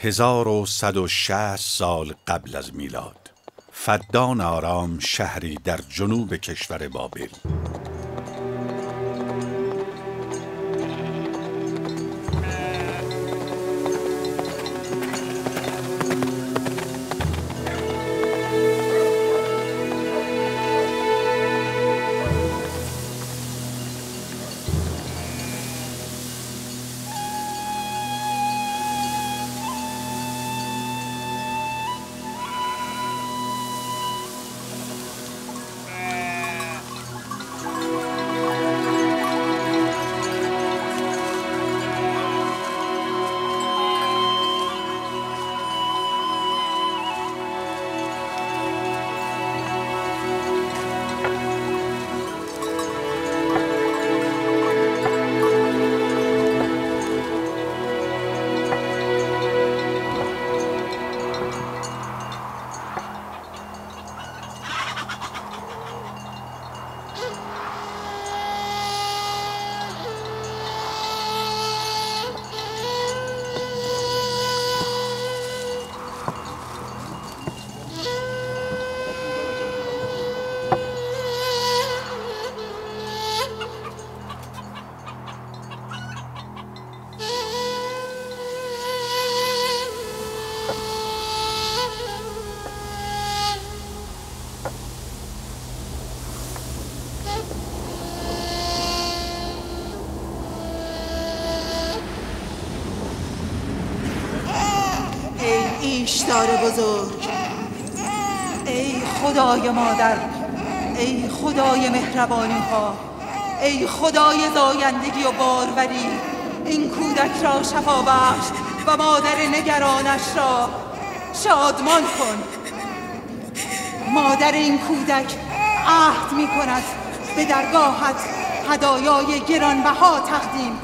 1160 سال قبل از میلاد. فدان آرام شهری در جنوب کشور بابل. بزرگ. ای خدای مادر ای خدای مهربانی ها ای خدای زایندگی و باروری این کودک را شفا بخش و مادر نگرانش را شادمان کن. مادر این کودک عهد می کند به درگاهت هدایای گرانبها تقدیم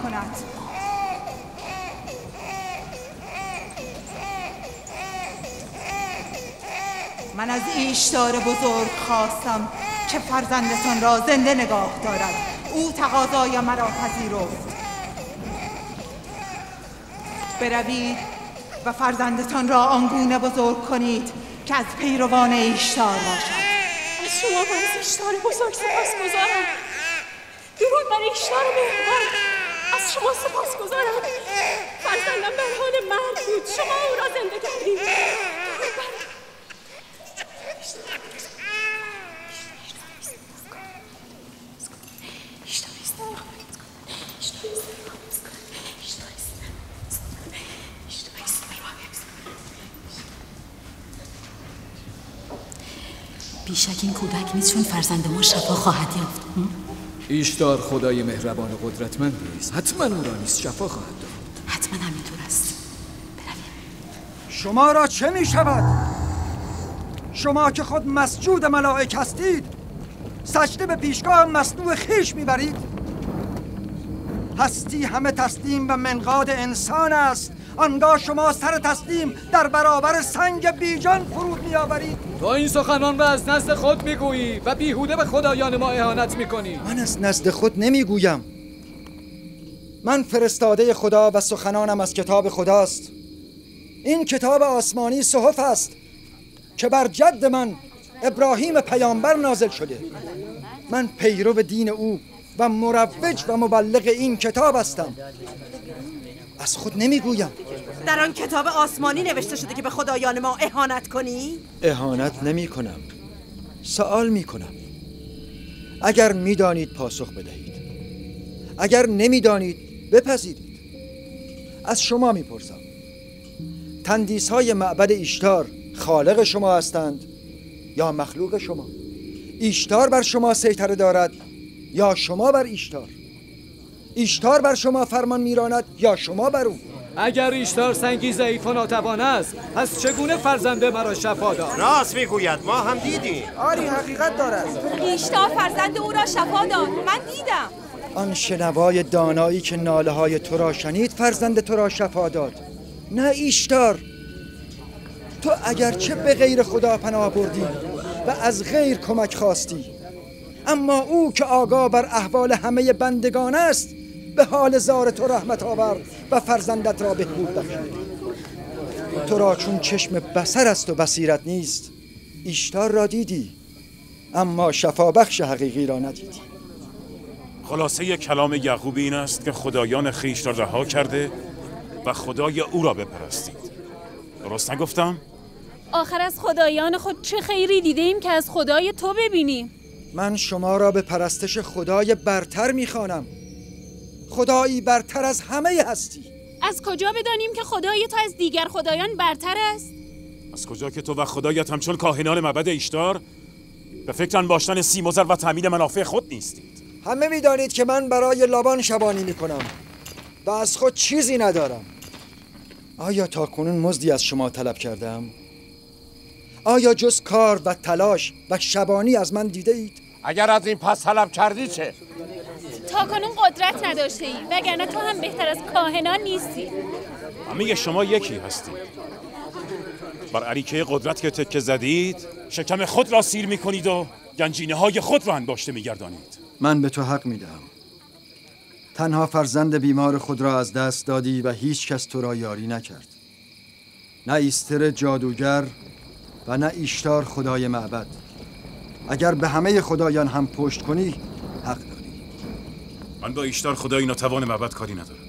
من از ایشدار بزرگ خواستم که فرزندتان را زنده نگاه دارد. او تقاضای مرا پذیرفت. بروید و فرزندتان را آنگونه بزرگ کنید که از پیروان ایشدار باشد. از شما از ایشدار بزرگ سپاس گذارم. درود بر ایشدار مهربان. از شما سپاس گذارم. فرزندم در حال بود. شما او را زنده کردید درود بر بیشک این کودک نیست چون فرزند ما شفا خواهد یافت. ایشدار خدای مهربان و قدرتمندی است حتما او را نیز شفا خواهد داد. حتما همینطور است. شما را چه می شود؟ شما که خود مسجود ملائک هستید سجده به پیشگاه مصنوع خیش می‌برید هستی همه تسلیم و منقاد انسان است. آنگاه شما سر تسلیم در برابر سنگ بیجان فرود میآورید تو این سخنان را از نزد خود می‌گویی و بیهوده به خدایان ما اهانت می‌کنی. من از نزد خود نمی‌گویم. من فرستاده خدا و سخنانم از کتاب خداست. این کتاب آسمانی صحف است که بر جد من ابراهیم پیامبر نازل شده. من پیرو دین او و مروج و مبلغ این کتاب هستم. از خود نمی‌گویم. در آن کتاب آسمانی نوشته شده که به خدایان ما اهانت کنی؟ اهانت نمی کنم سوال می کنم اگر می‌دانید پاسخ بدهید. اگر نمی‌دانید بپذیرید. از شما می‌پرسم. تندیس های معبد ایشتار خالق شما هستند یا مخلوق شما؟ ایشتار بر شما سیطره دارد یا شما بر ایشتار؟ ایشتار بر شما فرمان میراند یا شما بر او؟ اگر ایشتار سنگی ضعیف و ناتوان است پس چگونه فرزند مرا شفا داد؟ راست می‌گوید ما هم دیدیم. آری حقیقت دارد ایشتار فرزند او را شفا داد. من دیدم. آن شنوای دانایی که ناله های تو را شنید فرزند تو را شفا داد. نه ایشتار. تو اگرچه به غیر خدا پناه بردی و از غیر کمک خواستی اما او که آگاه بر احوال همه بندگان است به حال زار تو رحمت آورد و فرزندت را بهبود بخشید تو را چون چشم بسر است و بصیرت نیست ایشتار را دیدی اما شفابخش حقیقی را ندیدی. خلاصه کلام یعقوب این است که خدایان خیش را رها کرده و خدای او را بپرستید. درست نگفتم؟ آخر از خدایان خود چه خیری دیده ایم که از خدای تو ببینیم؟ من شما را به پرستش خدای برتر می‌خوانم. خدایی برتر از همه هستی از کجا بدانیم که خدای تو از دیگر خدایان برتر است؟ از کجا که تو و خدایت همچون کاهنان معبد ایشتار به فکر انباشتن سیموزر و تامین منافع خود نیستید همه می‌دانید که من برای لابان شبانی می‌کنم و از خود چیزی ندارم آیا تا کنون مزدی از شما طلب کردم؟ آیا جز کار و تلاش و شبانی از من دیده اید؟ اگر از این پس طلب کردی چه؟ تا کنون قدرت نداشته ای وگرنه تو هم بهتر از کاهنان نیستی. همه شما یکی هستید بر عریکه قدرت که تکه زدید شکم خود را سیر می کنید و گنجینه های خود را انباشته می گردانید من به تو حق می‌دهم. تنها فرزند بیمار خود را از دست دادی و هیچ کس تو را یاری نکرد. نه ایستر جادوگر و نه ایشتار خدای معبد. اگر به همه خدایان هم پشت کنی من با ایشتار خدای ناتوان معبد کاری ندارم.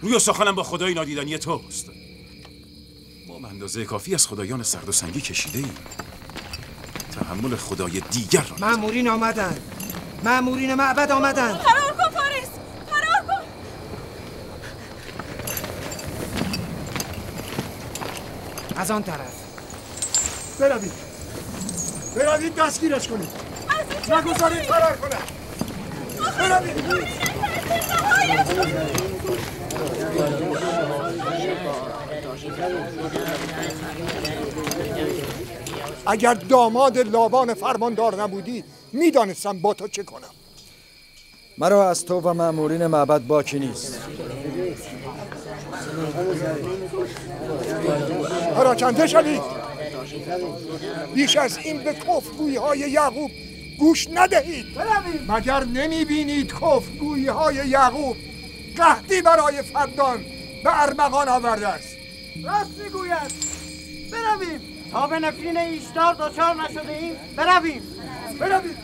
روی و سخنم با خدای نادیدنی توست. ما به اندازه کافی از خدایان سرد و سنگی کشیده ایم. تحمل خدای دیگر را مامورین آمدن مامورین معبد آمدن فرار کن فارس! فرار کن! از آن طرف. بروید. بروید دستگیرش کنید. نگذارید فرار کنه اگر داماد لابان فرماندار نبودی می‌دانستم با تو چه کنم. مرا از تو و مأمورین معبد باکی نیست. پراکنده شوید بیش از این به کفگویی های یعقوب گوش ندهید. مگر نمی بینید کفگویی های یعقوب قهدی برای فردان به ارمغان آورده است؟ راست می‌گوید. برویم. تا به نفرین ایشتار دچار نشده ایم برویم. بروید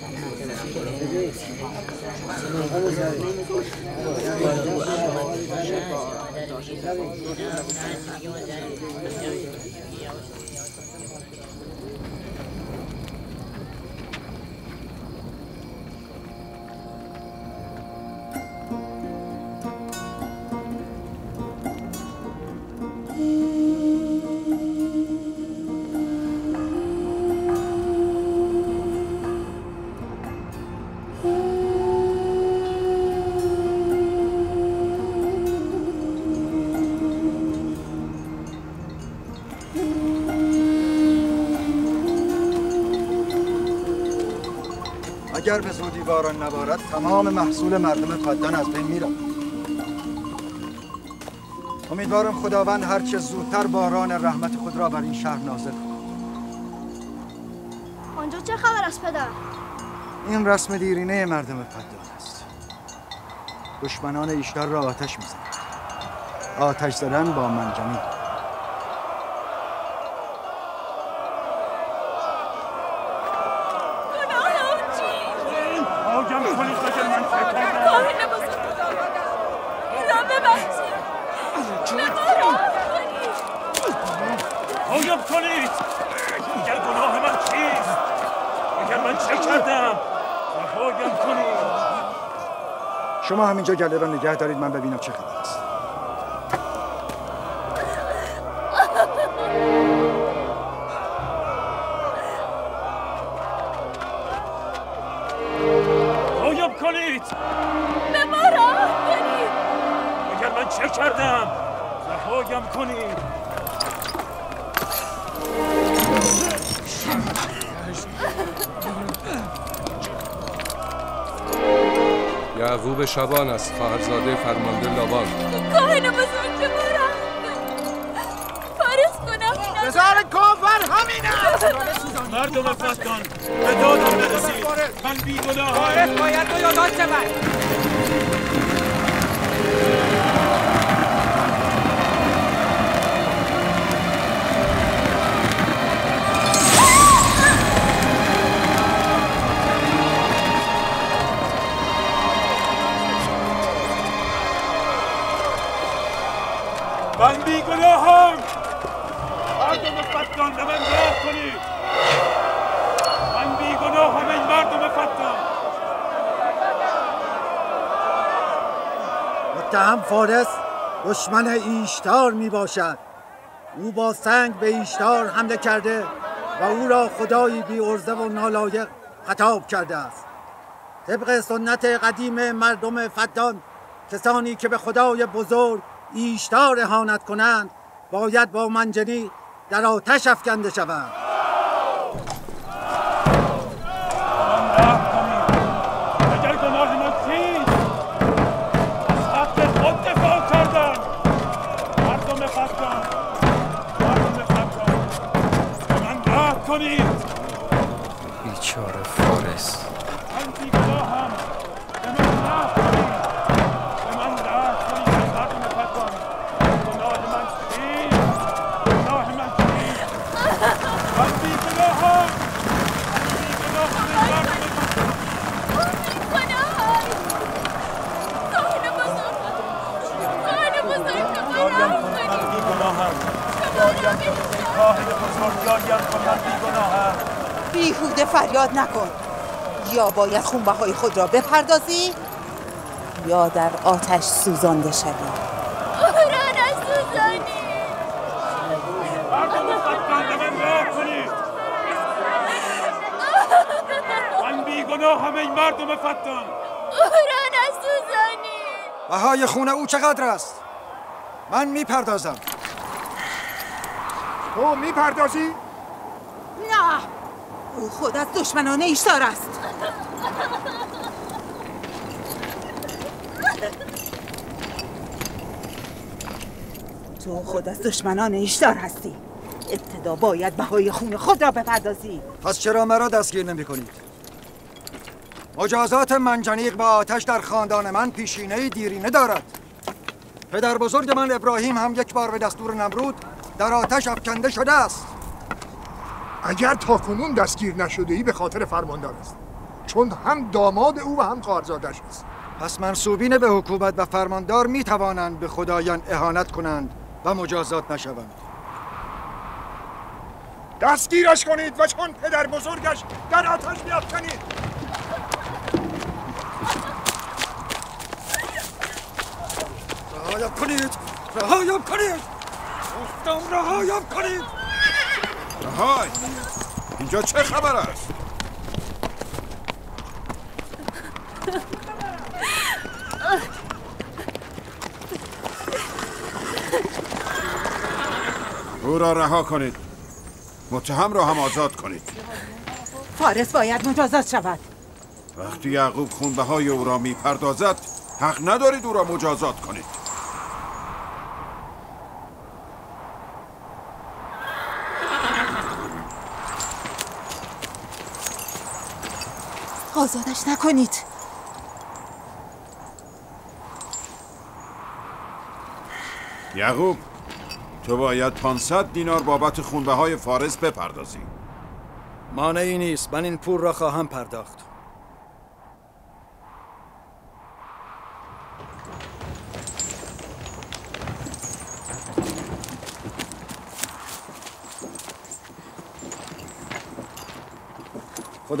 Thank you. اگر به زودی باران نبارد تمام محصول مردم پدان از بین میرم امیدوارم خداوند هرچه زودتر باران رحمت خود را بر این شهر نازل کند. آنجا چه خبر است پدر؟ این رسم دیرینه مردم پدان است. دشمنان ایشتر را آتش می‌زنند. آتش زدن با منجنی آگم کنید اگر من فکر کردم کاهن بزرگ را ببخشید به ما رحم کنید آگم کنید اگر گناه من چیست اگر من چه کردم رهایم کنید شما همینجا گله را نگه دارید من ببینم چه خبر است. آگم کنید! به ما کنید اگر من چه کردم؟ رهایم کنید! یعقوب شبان است خواهرزاده فرمانده لابان کاهن بزرگ کنید فارس گناهی بزار کافر همینه مردم فتان به دادم برسید. من بیگناه باید تو یادات شود متهم فارس دشمن ایشتار می باشد او با سنگ به ایشتار حمله کرده و او را خدایی بی ارزه و نالایق خطاب کرده است. طبق سنت قدیم مردم فدان کسانی که به خدای بزرگ ایشتار اهانت کنند باید با منجنی در آتش افکنده شوند. فریاد نکن. یا باید خونبهای خود را بپردازی یا در آتش سوزانده شوی. مردم فتان به من راه کنید من بیگناهم ای مردم فتان بهای خون او چقدر است؟ من می‌پردازم. تو می‌پردازی؟ خود از دشمنان ایشتار است. تو خود از دشمنان ایشتار هستی. ابتدا باید بهای خون خود را بپردازی. پس چرا مرا دستگیر نمی کنید؟ مجازات منجنیق با آتش در خاندان من پیشینه دیرینه دارد. پدر بزرگ من ابراهیم هم یک بار به دستور نمرود در آتش افکنده شده است. اگر تاکنون دستگیر نشده ای به خاطر فرماندار است. چون هم داماد او و هم خواهرزادش است. پس منصوبین به حکومت و فرماندار می توانند به خدایان اهانت کنند و مجازات نشوند. دستگیرش کنید و چون پدر بزرگش در آتش بیافکنید. رهایم کنید. رهایم کنید. گفتم رهایم کنید. رهای اینجا چه خبر است؟ او را رها کنید. متهم را هم آزاد کنید. فارس باید مجازات شود. وقتی یعقوب خونبه های او را می‌پردازد حق ندارید او را مجازات کنید. آزادش نکنید. یعقوب تو باید 500 دینار بابت خونبه های فارس بپردازی. مانعی نیست. من این پول را خواهم پرداخت.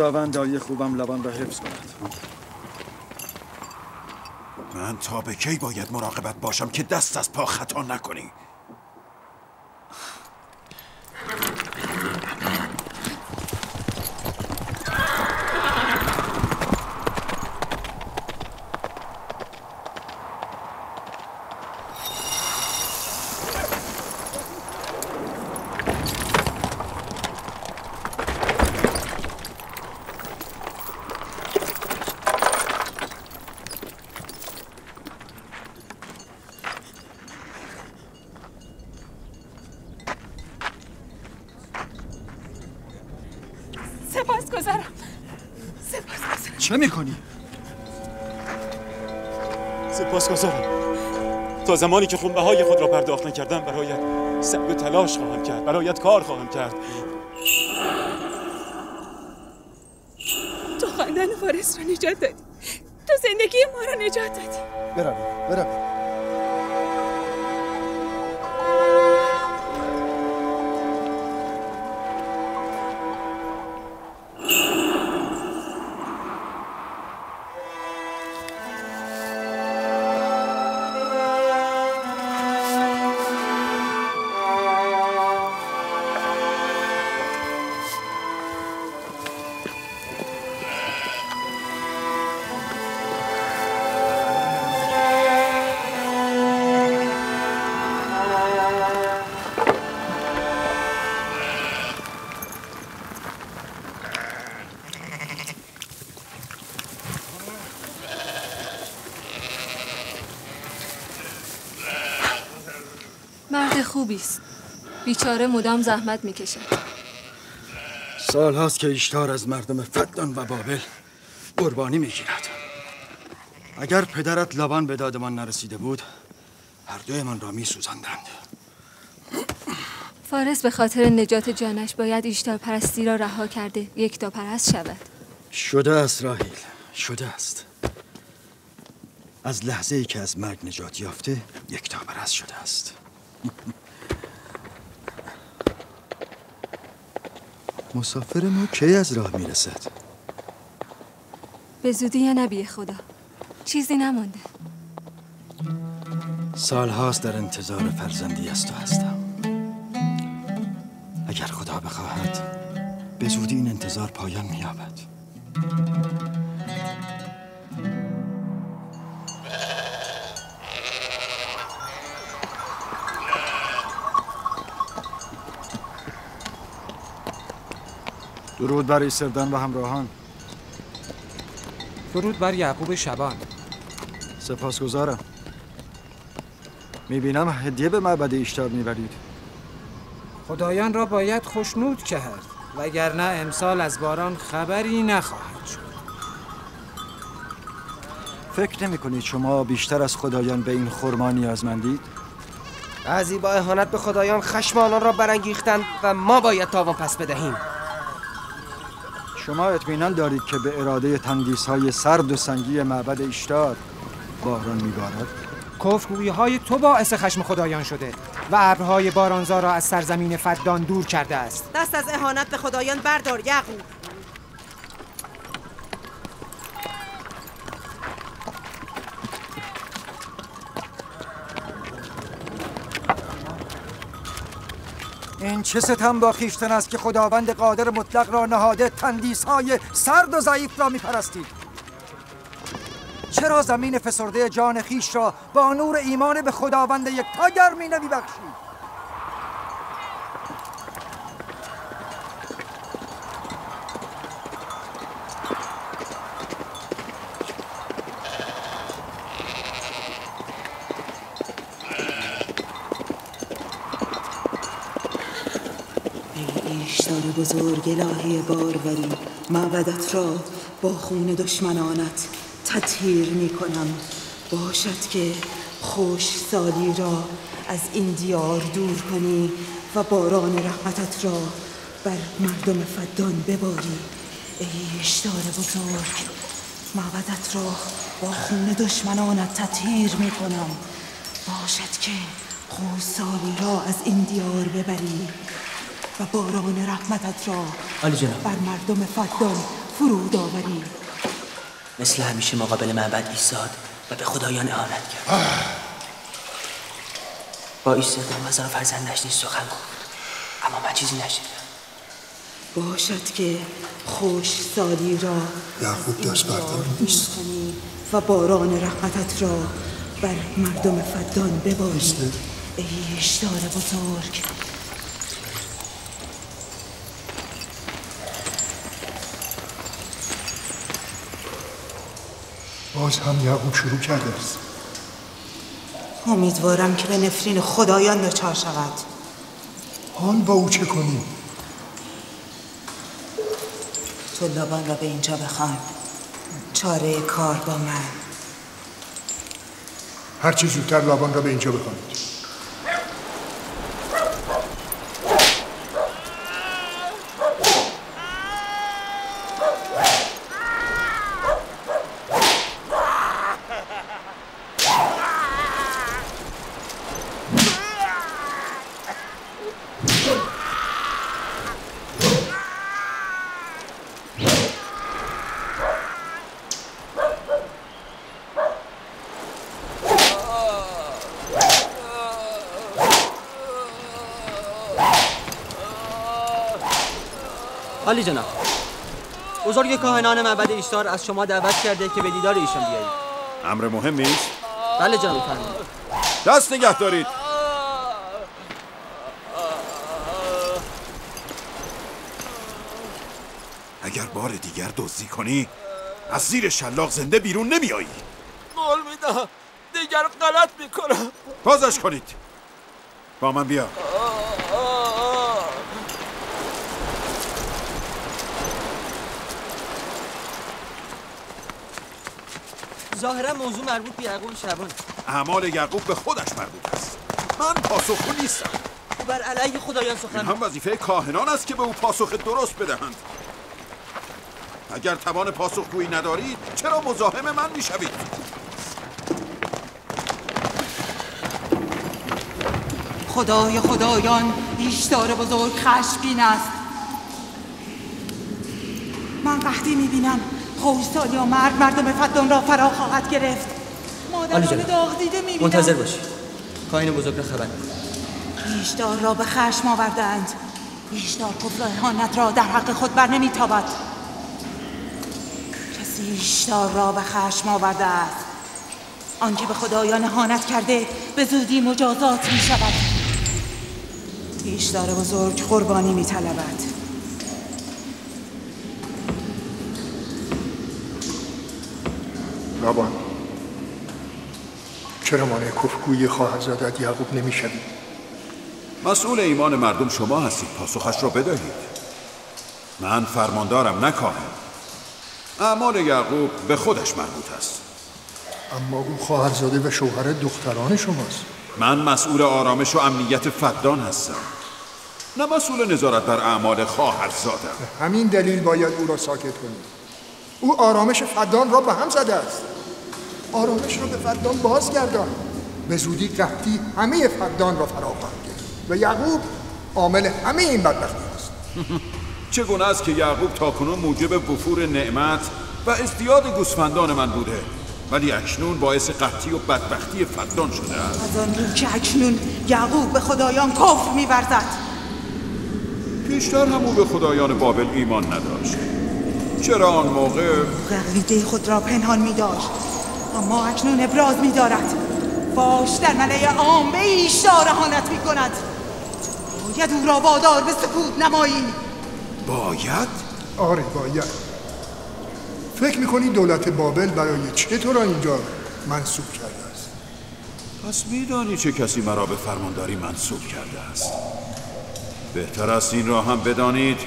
خداوند دایی خوبم لبان را حفظ کند. من تا به کی باید مراقبت باشم که دست از پا خطا نکنی؟ تا زمانی که خونبه های خود را پرداخت نکردم برایت سعی و تلاش خواهم کرد. برایت کار خواهم کرد. تو خاندان فارس را نجات دادی. تو زندگی ما را نجات دادی. برویم برویم. خوبی است بیچاره مدام زحمت می‌کشه. سال هاست که ایشتار از مردم فدان و بابل قربانی می‌گیرد. اگر پدرت لبان به دادمان نرسیده بود هر دویمان را میسوزاندند. فارس به خاطر نجات جانش باید ایشتار پرستی را رها کرده. یکتا پرست شود. شده است راهیل شده است. از لحظه ای که از مرگ نجات یافته یکتا پرست شده است. مسافر ما کی از راه می‌رسد؟ به زودی یا نبی خدا. چیزی نمانده. سال هاست در انتظار فرزندی از تو هستم. اگر خدا بخواهد به زودی این انتظار پایان مییابد. درود بر ایسردان و همراهان. درود بر یعقوب شبان. سپاسگزارم. می‌بینم هدیه به معبد ایشتار می‌برید. خدایان را باید خوشنود کرد وگرنه امسال از باران خبری نخواهد شد. فکر نمی کنید شما بیشتر از خدایان به این خرما نیازمندید؟ بعضی با اهانت به خدایان خشم آنان را برانگیختند و ما باید تاوان پس بدهیم. شما اطمینان دارید که به اراده تندیس های سرد و سنگی معبد ایشتار باران میبارد؟ کفگویی های تو باعث خشم خدایان شده و ابرهای بارانزا را از سرزمین فدان دور کرده است دست از اهانت به خدایان بردار یعقوب این چه ستم با خیشتن است که خداوند قادر مطلق را نهاده تندیس های سرد و ضعیف را میپرستید؟ چرا زمین فسرده جان خیش را با نور ایمان به خداوند یکتا گرمی نمیبخشید ای ایشتار بزرگ الهی باروری. معبدت را با خون دشمنانت تطهیر می کنم باشد که خوش سالی را از این دیار دور کنی و باران رحمتت را بر مردم فدان بباری. ای اشتار بزرگ معبدت را با خون دشمنانت تطهیر می کنم باشد که خوش سالی را از این دیار ببری. و باران رحمتت را عالی جناب. بر مردم فدان فرود آوری. مثل همیشه مقابل معبد ایستاد و به خدایان اهانت کرد. با ایستادن و زن فرزندش نیز سخن گفت. اما من چیزی نشنیدم باشد که خوش سالی را یعقوب دست بردار. نیست و باران رحمتت را بر مردم فدان بباری. ای اشتار بزرگ. باز هم یعقوب شروع کرده است. امیدوارم که به نفرین خدایان دچار شود. حال با او چه کنیم؟ تو لابان را به اینجا بخوان. چاره کار با من. هرچی زودتر لابان را به اینجا بکنید عالی جناب. بزرگ کاهنان معبد ایشتار از شما دعوت کرده که به دیدار ایشان بیایید. امر مهمی است بله جناب فرمانده دست نگه دارید. اگر بار دیگر دزدی کنی از زیر شلاق زنده بیرون نمیایی. قول میدم. دیگر غلط می‌کنم. بازش کنید. با من بیا. ظاهرا موضوع مربوط به یعقوب شبان اعمال یعقوب به خودش مربوط است. من پاسخگو نیستم. او بر علیه خدایان سخن این هم وظیفه کاهنان است که به او پاسخ درست بدهند. اگر توان پاسخگویی ندارید چرا مزاحم من می‌شوید؟ خدای خدایان ایشدار بزرگ خشمگین است. من وقتی می‌بینم. خوشسالی و مرگ مردم فدان را فرا خواهد گرفت. مادران. داغ دیده می‌بینم منتظر باشید کاهن بزرگ را خبر. ایشدار را به خشم آوردند. ایشدار کفر و اهانت را در حق خود بر نمیتابد. کسی ایشدار را به خشم آورده است. آنکه به خدایان اهانت کرده به زودی مجازات می شود ایشدار بزرگ قربانی می طلبد لابان چرا مانع کفگوی خواهرزادت یعقوب نمی‌شوی. مسئول ایمان مردم شما هستید. پاسخش را بدهید. من فرماندارم نکاهم اعمال یعقوب به خودش مربوط است. اما او خواهرزاده و شوهر دختران شماست. من مسئول آرامش و امنیت فدان هستم. نه مسئول نظارت بر اعمال خواهرزادم همین دلیل باید او را ساکت کنید. او آرامش فدان را به هم زده است. آرامش را به فدان بازگردان. به زودی قحطی همه فدان را فرا خواهد گرفت و یعقوب عامل همه این بدبختی است. چگونه است که یعقوب تاکنون موجب وفور نعمت و ازدیاد گوسفندان من بوده؟ ولی اکنون باعث قحطی و بدبختی فدان شده است. از آن رو که اکنون یعقوب به خدایان کفر میورزد. پیشتر هم او به خدایان بابل ایمان نداشت. چرا آن موقع؟ عقیده خود را پنهان می داشت. اما اکنون ابراز می دارد. فاش در ملع عام به ایشدار اهانت می کند. باید او را وادار به سکوت نمایی. باید؟ آره باید. فکر می‌کنی دولت بابل برای چه تو را اینجا منصوب کرده است؟ پس میدانی چه کسی مرا به فرمانداری منصوب کرده است. بهتر است این را هم بدانید.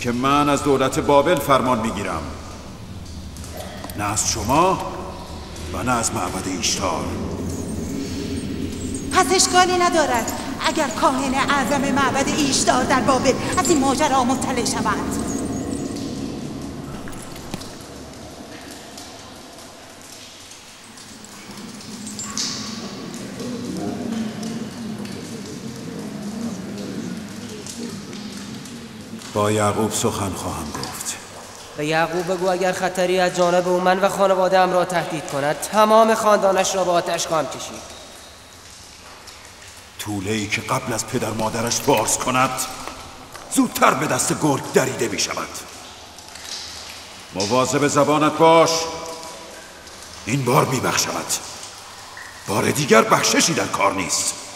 که من از دولت بابل فرمان می‌گیرم. نه از شما و نه از معبد ایشتار. پس اشکالی ندارد اگر کاهن اعظم معبد ایشدار در بابل از این ماجرا مطلع شوند. با یعقوب سخن خواهم گفت. به یعقوب بگو اگر خطری از جانب او من و خانواده‌ام را تهدید کند تمام خاندانش را به آتش خواهم کشید. طوله ای که قبل از پدر مادرش باز کند زودتر به دست گرگ دریده می شود مواظب زبانت باش. این بار می بخشود بار دیگر بخششی در کار نیست.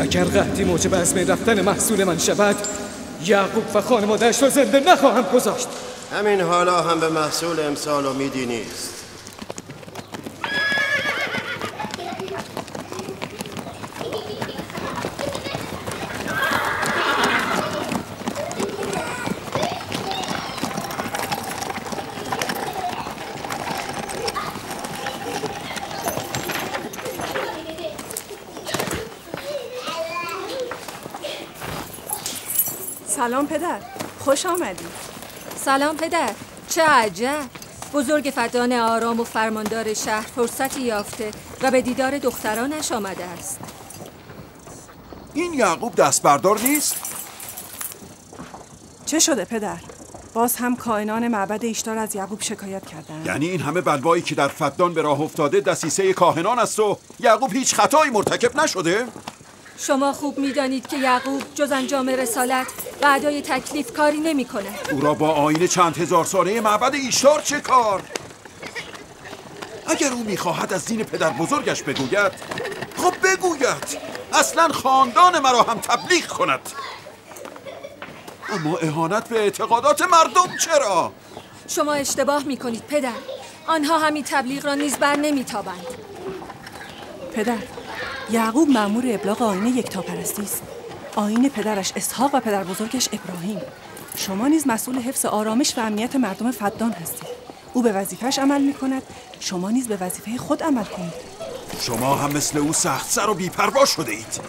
اگر قحطی موجب از بین رفتن محصول من شود یعقوب و خانوادهش را زنده نخواهم گذاشت. همین حالا هم به محصول امسال امیدی نیست. سلام پدر. خوش آمدی. سلام پدر. چه عجب. بزرگ فدان آرام و فرماندار شهر فرصتی یافته و به دیدار دخترانش آمده است. این یعقوب دست بردار نیست؟ چه شده پدر؟ باز هم کائنان معبد ایشتار از یعقوب شکایت کردن یعنی این همه بلوایی که در فدان به راه افتاده دسیسه کاهنان است و یعقوب هیچ خطایی مرتکب نشده؟ شما خوب می‌دانید که یعقوب جز انجام رسالت و ادای تکلیف کاری نمی کنه. او را با آین چند هزار ساله معبد ایشتار چه کار؟ اگر او می‌خواهد از دین پدر بزرگش بگوید خب بگوید اصلا خاندان مرا هم تبلیغ کند اما اهانت به اعتقادات مردم چرا؟ شما اشتباه می کنید پدر آنها همین تبلیغ را نیز بر نمیتابند پدر یعقوب مأمور ابلاغ آین یکتاپرستی است آین پدرش اسحاق و پدر بزرگش ابراهیم. شما نیز مسئول حفظ آرامش و امنیت مردم فدان هستید. او به وظیفهش عمل می کند شما نیز به وظیفه خود عمل کنید. شما هم مثل او سخت سر و بیپروا شده اید.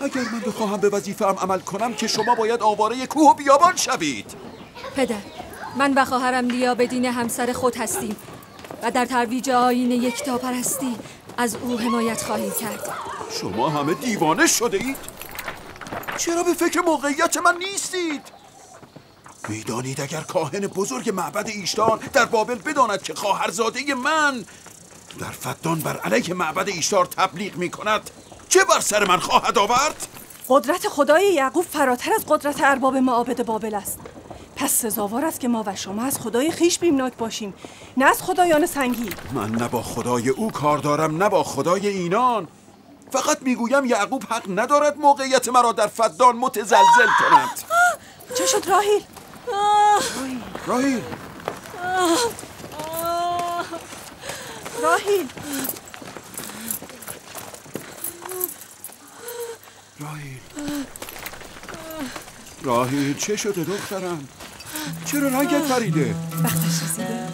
اگر من بخواهم به وظیفه عمل کنم که شما باید آواره کوه و بیابان شوید. پدر من و خواهرم لیا به دین همسر خود هستیم و در ترویج آین یکتاپرستی از او حمایت خواهیم کرد. شما همه دیوانه شده اید؟ چرا به فکر موقعیت من نیستید؟ می‌دانید اگر کاهن بزرگ معبد ایشتار در بابل بداند که خواهرزاده من در فدان بر علیه معبد ایشتار تبلیغ می کند چه بر سر من خواهد آورد؟ قدرت خدای یعقوب فراتر از قدرت ارباب معابد بابل است پس سزاوار است که ما و شما از خدای خیش بیمناک باشیم نه از خدایان سنگی من نه با خدای او کار دارم نه با خدای اینان فقط می‌گویم یعقوب حق ندارد موقعیت مرا در فدان متزلزل کند چه شد راهیل؟ راهیل راهیل راهیل راهیل چه شده دخترم؟ چرا رنگت پریده؟ وقتش رسیده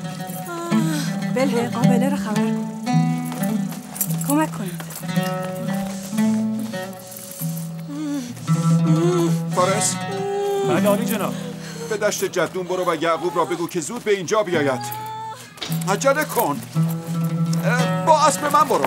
بله قابله را خبر کمک کنید. فارس؟ بله عالی جناب. به دشت جدون برو و یعقوب را بگو که زود به اینجا بیاید. عجله کن. با اسب من برو.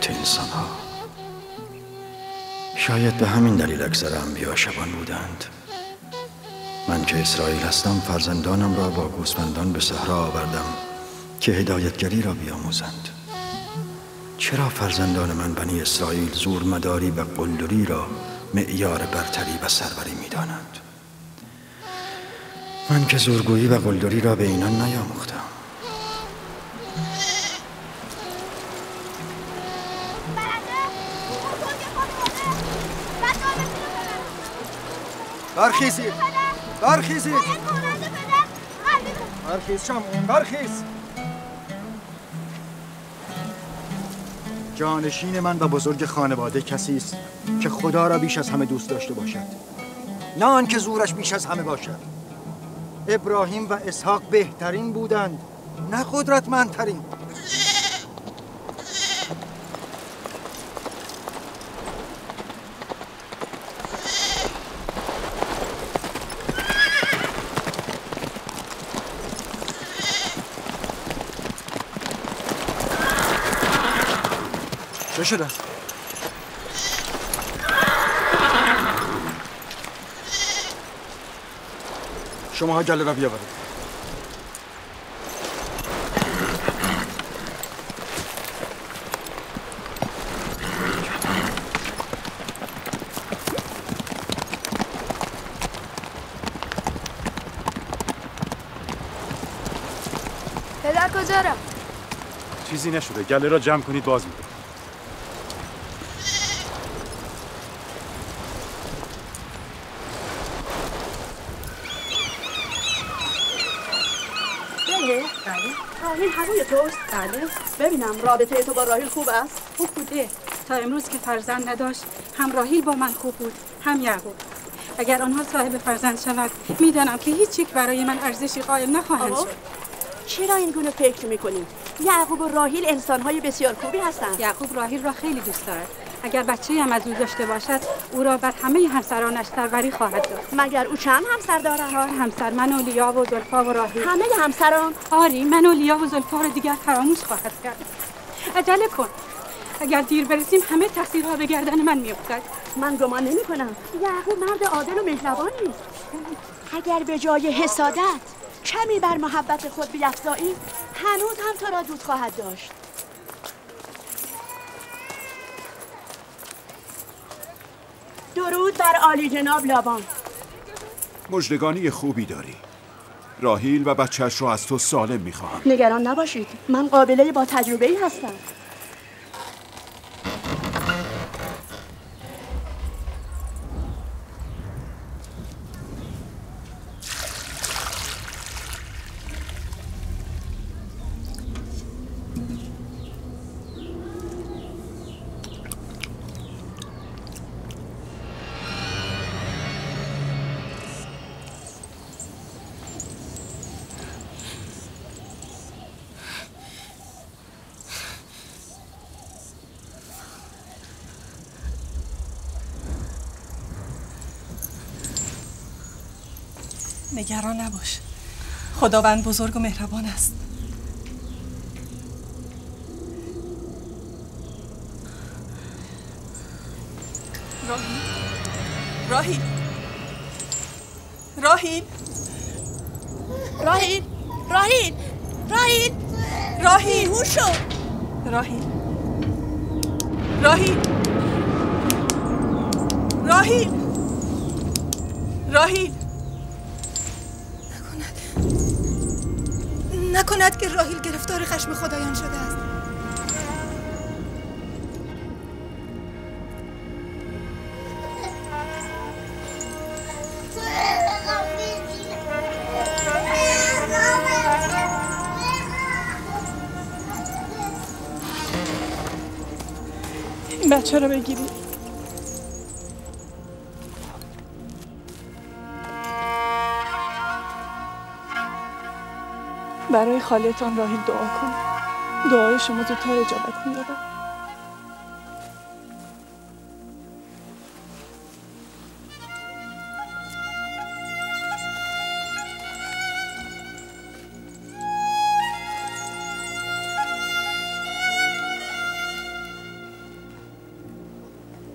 هدایت انسان ها شاید به همین دلیل اکثر انبیا شبان بودند. من که اسرائیل هستم فرزندانم را با گوسفندان به صحرا آوردم که هدایتگری را بیاموزند. چرا فرزندان من بنی اسرائیل زور مداری و قلدری را معیار برتری و سروری می دانند من که زورگویی و قلدری را به اینان نیاموختم. برخیزید. برخیزید. برخیز شما برخیز. جانشین من و بزرگ خانواده کسی است که خدا را بیش از همه دوست داشته باشد. نه آنکه زورش بیش از همه باشد. ابراهیم و اسحاق بهترین بودند نه قدرتمندترین. شدم شما ها گله را بیاورید. پدر کجا را؟ چیزی نشده. گله را جمع کنید باز راهیل هوای توست بله ببینم رابطه تو با راهیل خوب است؟ خوب بوده. تا امروز که فرزند نداشت هم راهیل با من خوب بود. هم یعقوب اگر آنها صاحب فرزند شود می‌دانم که هیچ یک برای من ارزشی قائل نخواهند شد. چرا این گونه فکر می‌کنی؟ یعقوب و راهیل انسانهای بسیار خوبی هستند. یعقوب راهیل را خیلی دوست دارد. اگر بچه هم از او داشته باشد او را بر همه همسرانش سروری خواهد داد. مگر او چند همسر دارد؟ چهار همسر من و لیا و زلفا و راهیل همه همسران؟ آری من و لیا و زلفا را دیگر فراموش خواهد کرد. عجله کن. اگر دیر برسیم همه تقصیرها به گردن من میافتد. من گمان نمی کنم یعقوب مرد عادل و مهربانی است. اگر به جای حسادت کمی بر محبت خود بیفزایی هنوز هم تو را دوست خواهد داشت. درود بر عالی جناب لابان مجدگانی خوبی داری. راهیل و بچهش را از تو سالم می‌خواهم. نگران نباشید. من قابله با تجربه ای هستم. نگران نباش. خداوند بزرگ و مهربان است. راهی؟ راهی؟ راهی؟ راهیل راهیل راهی؟ هوش شو. راهی؟ راهی؟ راهی؟ راهی؟ نکند که راهیل گرفتار خشم خدایان شده است. بچه رو بگیرید. برای خالتان راهیل دعا کن دعای شما زودتر اجابت می‌یابد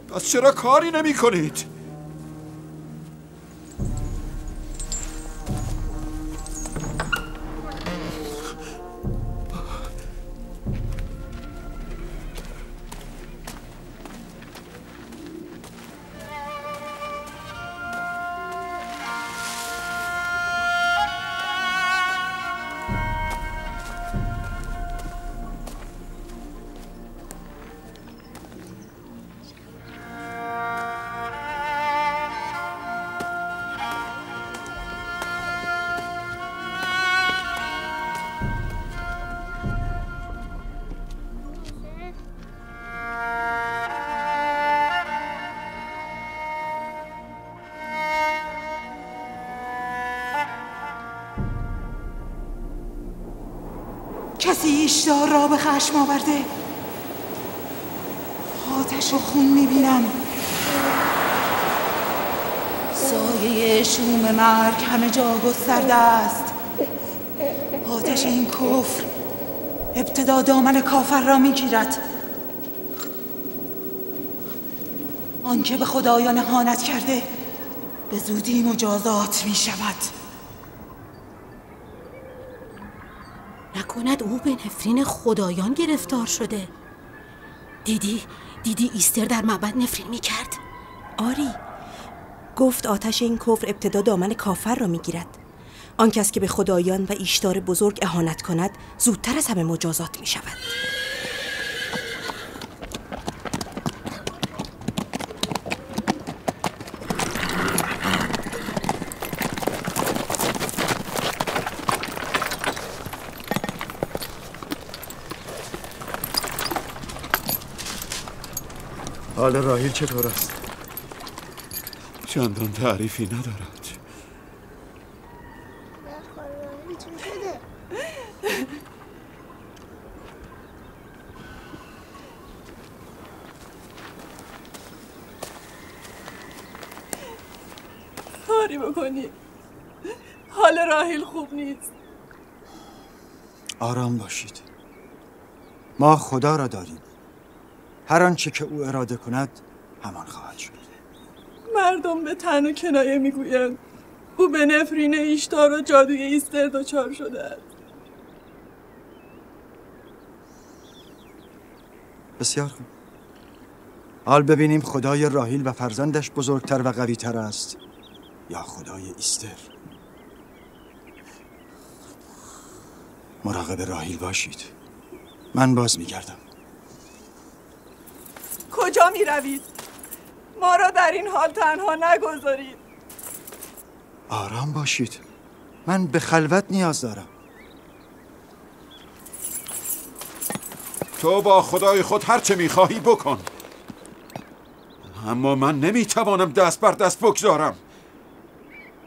پس چرا کاری نمی کنید؟ کسی ایشدار را به خشم آورده؟ آتش و خون می‌بینم. سایه شوم مرگ همه جا گسترده است. آتش این کفر ابتدا دامن کافر را می‌گیرد. آنکه به خدایان هانت کرده به زودی مجازات می شود نکند او به نفرین خدایان گرفتار شده. دیدی؟ دیدی ایستر در معبد نفرین می کرد آری. گفت آتش این کفر ابتدا دامن کافر را می‌گیرد. آن کس که به خدایان و ایشتار بزرگ اهانت کند زودتر از همه مجازات می شود حال راهیل چطور است؟ چندان تعریفی ندارد. کاری بکنی؟ حال راهیل خوب نیست. آرام باشید. ما خدا را داریم. هر آنچه که او اراده کند همان خواهد شد. مردم به تن و کنایه می‌گویند. او به نفرین ایشتار و جادوی ایستر دچار شده است. بسیار خوب. حال ببینیم خدای راهیل و فرزندش بزرگتر و قویتر است یا خدای ایستر. مراقب راهیل باشید. من باز میگردم. کجا می روید؟ ما را در این حال تنها نگذارید. آرام باشید. من به خلوت نیاز دارم. تو با خدای خود هر چه می‌خواهی بکن. اما من نمی‌توانم دست بر دست بگذارم.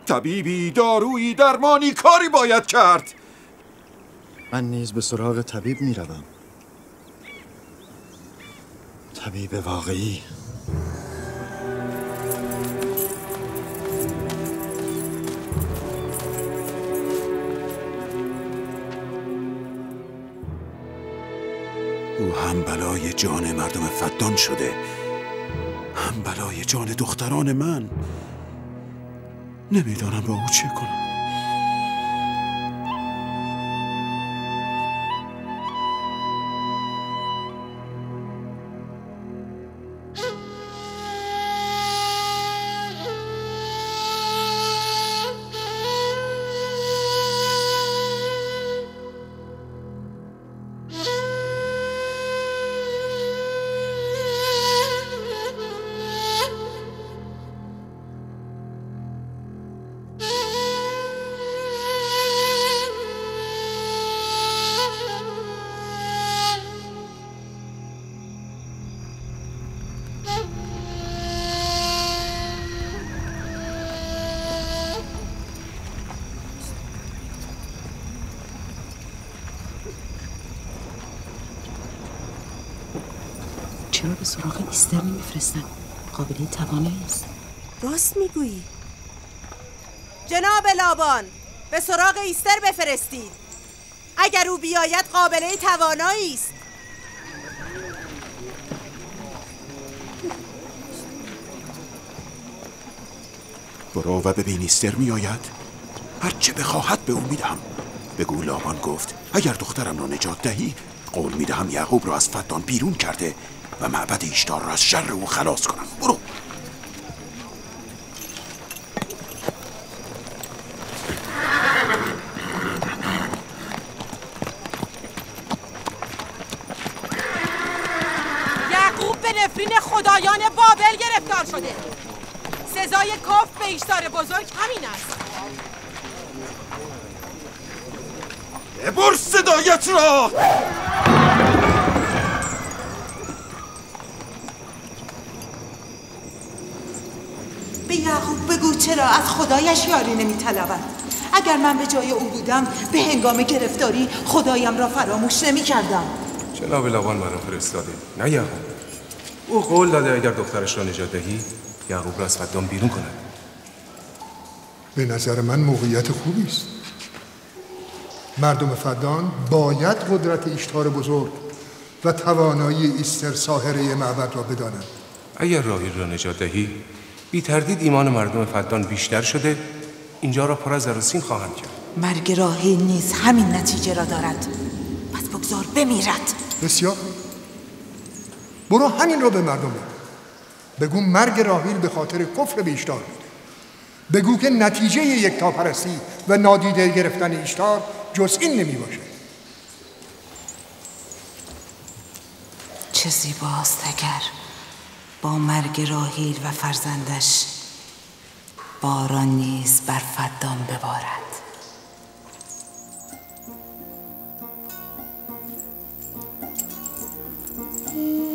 طبیبی دارویی درمانی کاری باید کرد. من نیز به سراغ طبیب می روم. طبیب واقعی. او هم بلای جان مردم فدان شده. هم بلای جان دختران من. نمی‌دانم با او چه کنم. نمیفرستن قابلی توانایی است راست می‌گویی. جناب لابان به سراغ ایستر بفرستید. اگر او بیاید قابله توانایی است. برو و ببین ایستر میآید. هر چه بخواهد به او می‌دهم. بگو لابان گفت اگر دخترم را نجات دهی قول می‌دهم یعقوب را از فدان بیرون کرده. و معبد ایشتار را از شر او خلاص کنم. برو. یعقوب به نفرین خدایان بابل گرفتار شده. سزای کاف به ایشتار بزرگ همین است. ببر صدایت را به یعقوب بگو چرا از خدایش یاری نمیطلبد. اگر من به جای او بودم به هنگام گرفتاری خدایم را فراموش نمی کردم جناب لابان مرا فرستاده نه یعقوب او قول داده اگر دخترش را نجات دهی یعقوب را از فدان بیرون کند. به نظر من موقعیت خوبی است. مردم فدان باید قدرت اشتار بزرگ و توانایی ایستر ساهره معبد را بدانند. اگر راهیل را نجات دهی بی تردید ایمان مردم فدان بیشتر شده اینجا را پر از زرسین خواهند کرد. مرگ راهی نیز همین نتیجه را دارد. پس بگذار بمیرد. بسیار برو همین را به مردم بگو بگو مرگ راهیل به خاطر کفر به اشتار بوده بگو که نتیجه یک پرستی و نادیده گرفتن ایشتار جز این نمی باشه. چه زیباست اگر. با مرگ راهیل و فرزندش باران نیز بر فدان ببارد. اگر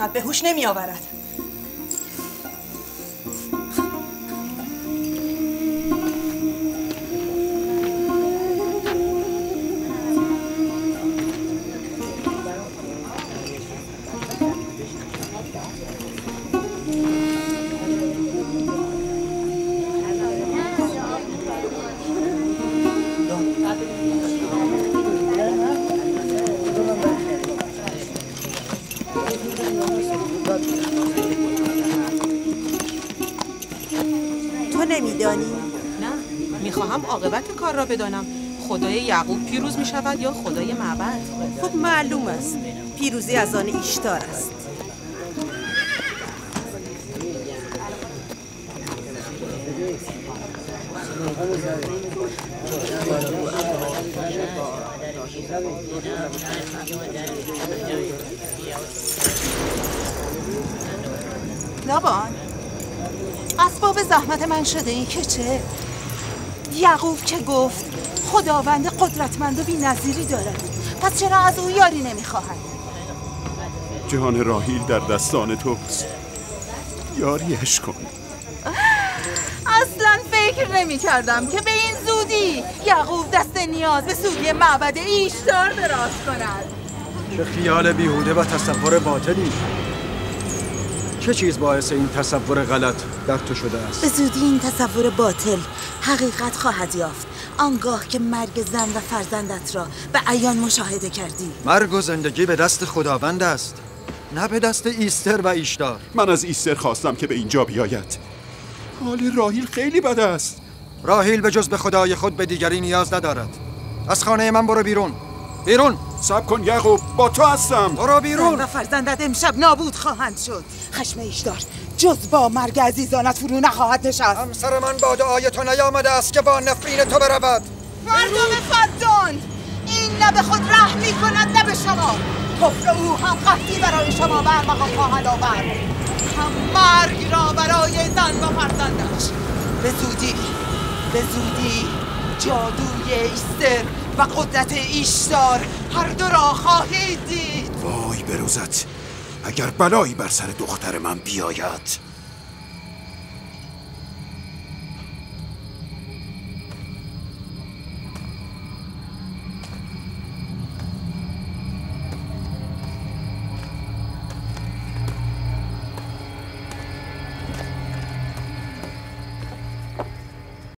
می‌کشد به هوش نمیآورد. تو را بدانم. خدای یعقوب پیروز می شود یا خدای معبد؟ خب معلوم است. پیروزی از آن ایشتار است. لابان اسباب زحمت من شده ای که چه؟ یعقوب که گفت؟ خداوند قدرتمند و بی نظیری دارد. پس چرا از او یاری نمی‌خواهد؟ جان راهیل در دستان توست. یاریش کن. اصلا فکر نمی کردم که به این زودی یعقوب دست نیاز به سوی معبد ایشتار دراز کند. چه خیال بیهوده و تصور باطلی. چه چیز باعث این تصور غلط در تو شده است؟ به زودی این تصور باطل حقیقت خواهد یافت. آنگاه که مرگ زن و فرزندت را به عیان مشاهده کردی. مرگ و زندگی به دست خداوند است نه به دست ایستر و ایشدار. من از ایستر خواستم که به اینجا بیاید. حال راهیل خیلی بد است. راهیل به جز به خدای خود به دیگری نیاز ندارد. از خانه من برو بیرون. بیرون! سب کن یعقوب با تو هستم. برو بیرون! و فرزندت امشب نابود خواهند شد. خشم ایشدار. جز با مرگ عزیزانت فرو نخواهد نشست. همسر من با دعای تو نیامده است که با نفرین تو برود. مردم فدان این نه به خود رحم می کند نه به شما. کفر او هم قحطی برای شما برمغان خواهد آورد. هم مرگ را برای زن و فرزندش. به زودی به زودی جادوی ایستر و قدرت ایشدار هر دو را خواهید دید. وای بروزت. اگر بلایی بر سر دختر من بیاید